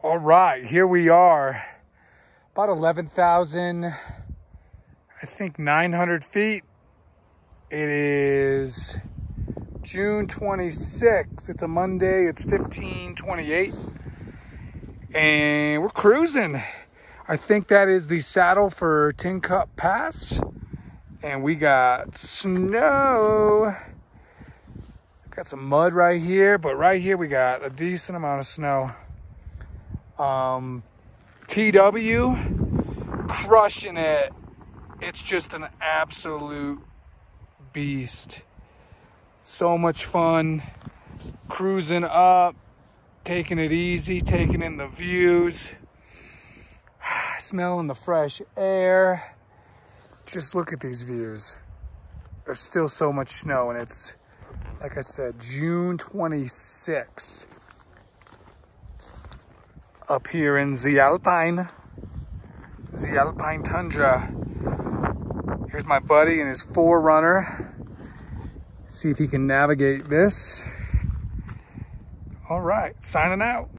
All right, here we are. About 11,000, I think 900 feet. It is June 26th. It's a Monday. It's 1528. And we're cruising. I think that is the saddle for Tin Cup Pass. And we got snow. Got some mud right here, but right here we got a decent amount of snow. Um, TW, crushing it. It's just an absolute beast. So much fun. Cruising up, taking it easy, taking in the views, smelling the fresh air. Just look at these views. There's still so much snow and it's, like I said, June 26th up here in the Alpine, the Alpine Tundra. Here's my buddy and his 4Runner. See if he can navigate this. All right, signing out.